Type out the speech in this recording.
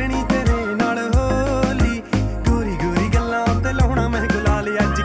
anything.